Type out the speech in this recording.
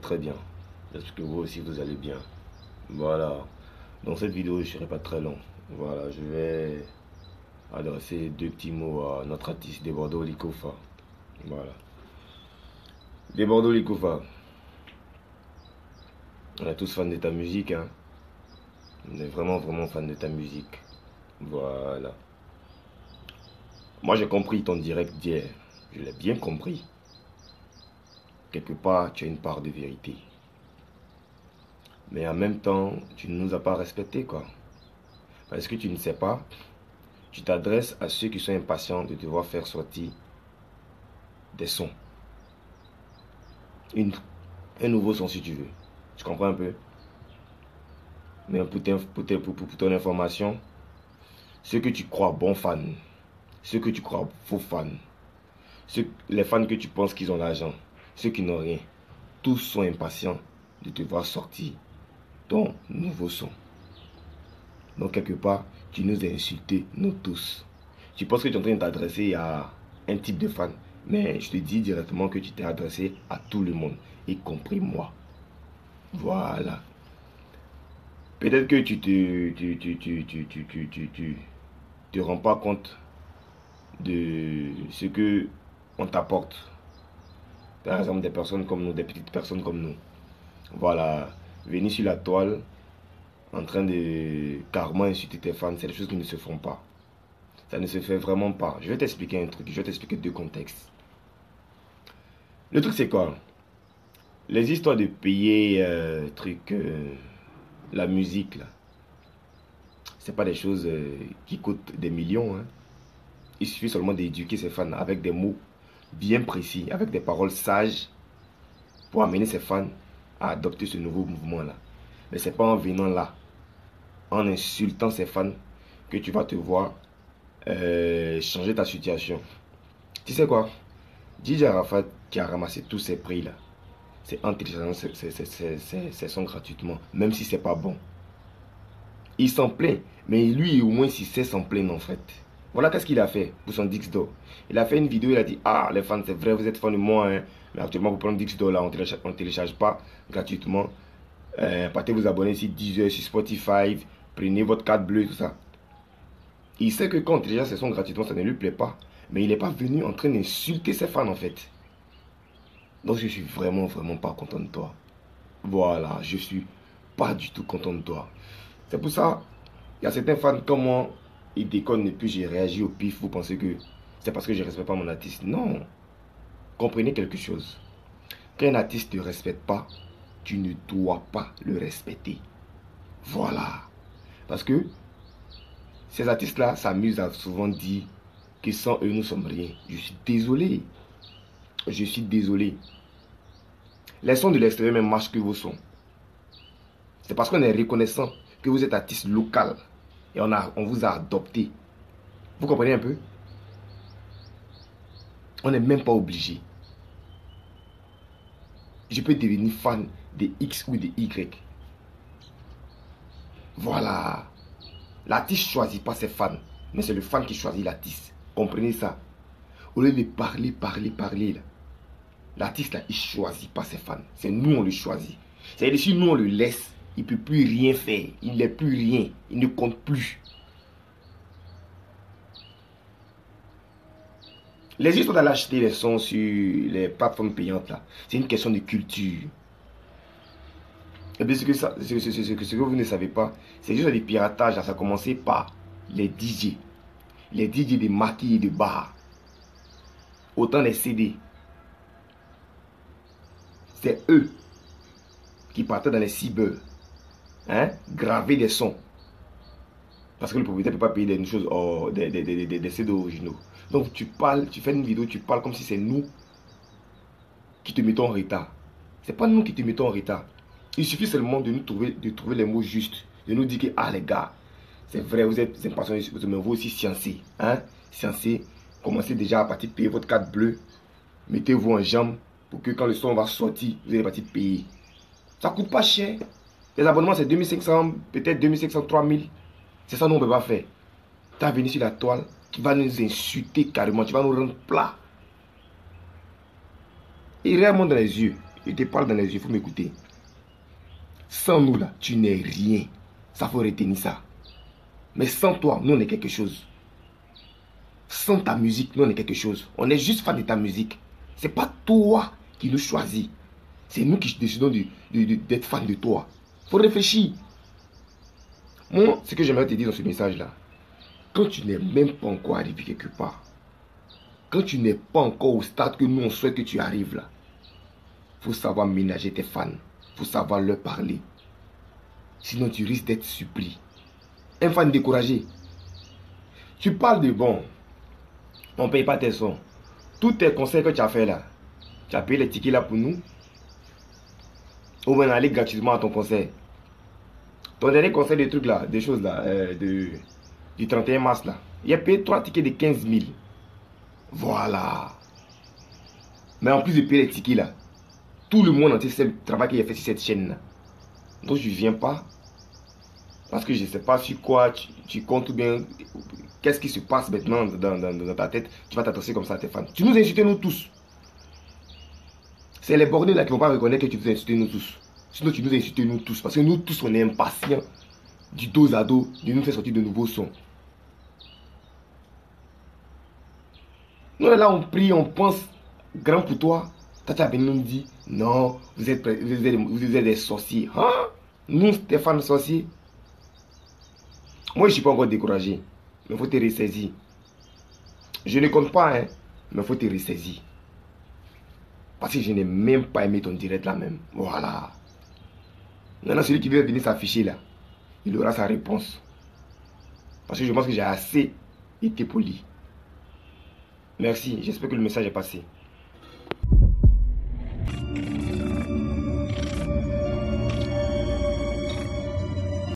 très bien. J'espère que vous aussi vous allez bien. Voilà. Dans cette vidéo, je ne serai pas très long. Voilà, je vais adresser deux petits mots à notre artiste de Bordeaux Likofa. Voilà. De Bordeaux Likofa. On est tous fans de ta musique, hein. On est vraiment, vraiment fans de ta musique. Voilà. Moi, j'ai compris ton direct d'hier. Je l'ai bien compris. Quelque part, tu as une part de vérité. Mais en même temps, tu ne nous as pas respecté, quoi. Parce que tu ne sais pas, tu t'adresses à ceux qui sont impatients de devoir faire sortir des sons. Une, un nouveau son, si tu veux. Tu comprends un peu? Mais pour, pour ton information, ceux que tu crois bons fans, ceux que tu crois faux fans, les fans que tu penses qu'ils ont l'argent, ceux qui n'ont rien, tous sont impatients de te voir sortir ton nouveau son. Donc quelque part, tu nous as insultés, nous tous. Tu penses que tu es en train de t'adresser à un type de fan. Mais je te dis directement que tu t'es adressé à tout le monde, y compris moi. Voilà. Peut-être que tu te, tu, tu, tu, tu, tu, tu, tu, tu te rends pas compte de ce que on t'apporte. Par exemple, des personnes comme nous, des petites personnes comme nous. Voilà, venir sur la toile en train de carrément insulter tes fans, c'est des choses qui ne se font pas. Ça ne se fait vraiment pas. Je vais t'expliquer un truc, je vais t'expliquer deux contextes. Le truc c'est quoi? Les histoires de payer euh, truc, euh, la musique là, c'est pas des choses euh, qui coûtent des millions. Hein. Il suffit seulement d'éduquer ses fans avec des mots bien précis, avec des paroles sages pour amener ses fans à adopter ce nouveau mouvement-là. Mais c'est pas en venant là, en insultant ses fans, que tu vas te voir euh, changer ta situation. Tu sais quoi? DJ Arafat qui a ramassé tous ces prix-là, c'est en téléchargeant ces sons gratuitement, même si c'est pas bon. Il s'en plaint, mais lui au moins il sait s'en plaindre en fait. Voilà qu'est-ce qu'il a fait pour son Dixdo. Il a fait une vidéo, il a dit Ah, les fans, c'est vrai, vous êtes fans de moi, hein. mais actuellement, pour prendre Dixdo là, on ne télécharge, pas gratuitement. Euh, partez vous abonner sur Deezer, sur Spotify, prenez votre carte bleue, tout ça. Il sait que quand on télécharge ces sons gratuitement, ça ne lui plaît pas. Mais il n'est pas venu en train d'insulter ses fans en fait. Donc je suis vraiment, vraiment pas content de toi. Voilà, je suis pas du tout content de toi. C'est pour ça, il y a certains fans comme moi, il déconne et puis j'ai réagi au pif. Vous pensez que c'est parce que je ne respecte pas mon artiste? Non. Comprenez quelque chose. Quand un artiste ne te respecte pas, tu ne dois pas le respecter. Voilà. Parce que ces artistes-là s'amusent à souvent dire que sans eux, nous sommes rien. Je suis désolé. Je suis désolé. Les sons de l'extérieur même marchent que vos sons. C'est parce qu'on est reconnaissant que vous êtes artiste local et on, a, on vous a adopté. Vous comprenez un peu? On n'est même pas obligé. Je peux devenir fan de X ou de Y. Voilà. L'artiste ne choisit pas ses fans, mais c'est le fan qui choisit l'artiste. Comprenez ça? Au lieu de parler, parler, parler, l'artiste, là, il choisit pas ses fans. C'est nous, on le choisit. C'est-à-dire, si nous, on le laisse, il ne peut plus rien faire. Il n'est plus rien. Il ne compte plus. Les histoires d'aller acheter les sons sur les plateformes payantes, c'est une question de culture. Et bien, ce que, ça, vous ne savez pas, c'est juste des piratages. Ça a commencé par les DJ. Les DJ de maquis et de bar. Autant les CD. C'est eux qui partaient dans les cyber hein, graver des sons. Parce que le propriétaire ne peut pas payer des choses, oh, des, des, des, des, CD originaux. Donc tu parles, tu fais une vidéo, tu parles comme si c'est nous qui te mettons en retard. C'est pas nous qui te mettons en retard. Il suffit seulement de nous trouver, de trouver les mots justes. De nous dire que, ah les gars, c'est vrai, vous êtes impatients, mais vous aussi sciencés. Hein? Sciencés, commencez déjà à partir de payer votre carte bleue. Mettez-vous en jambe pour que quand le son va sortir, vous allez partir de payer. Ça coûte pas cher. Les abonnements, c'est 2500, peut-être 2500, 3000. C'est ça, nous, on ne peut pas faire. Tu as venu sur la toile, qui va nous insulter carrément, tu vas nous rendre plat. Et réellement dans les yeux, Je te parle dans les yeux, il faut m'écouter. Sans nous, là, tu n'es rien. Ça faut retenir ça. Mais sans toi, nous, on est quelque chose. Sans ta musique, nous, on est quelque chose. On est juste fan de ta musique. C'est pas toi qui nous choisis. C'est nous qui décidons d'être fans de toi. Faut réfléchir. Moi, ce que j'aimerais te dire dans ce message-là, quand tu n'es même pas encore arrivé quelque part, quand tu n'es pas encore au stade que nous on souhaite que tu arrives là, faut savoir ménager tes fans, faut savoir leur parler. Sinon tu risques d'être supplié. Un fan découragé. Tu parles de bon, on ne paye pas tes sons. Tous tes conseils que tu as fait là, tu as payé les tickets là pour nous. Ou bien aller gratuitement à ton concert. Ton dernier conseil des trucs là, des choses là, euh, du 31 mars là, il a payé 3 tickets de 15 000. Voilà. Mais en plus de payer les tickets là, tout le monde entier sait le travail qu'il a fait sur cette chaîne là. Donc je ne viens pas. Parce que je ne sais pas sur quoi tu, comptes ou bien qu'est-ce qui se passe maintenant dans, ta tête. Tu vas t'attacher comme ça à tes fans. Tu nous insultes nous tous. C'est les bornés là qui ne vont pas reconnaître que tu nous insultes nous tous. Sinon tu nous insultes nous tous. Parce que nous tous on est impatients du dos à dos de nous faire sortir de nouveaux sons. Nous, là, on prie, on pense grand pour toi. Tata venu nous dit, non, vous êtes, vous êtes, vous êtes des sorciers. Hein? Nous, Stéphane, sorciers. Moi, je ne suis pas encore découragé. Mais il faut te ressaisir. Je ne compte pas, hein, mais il faut te ressaisir. Parce que je n'ai même pas aimé ton direct là même. Voilà. Maintenant, celui qui veut venir s'afficher là, il aura sa réponse. Parce que je pense que j'ai assez été poli. Merci, j'espère que le message est passé.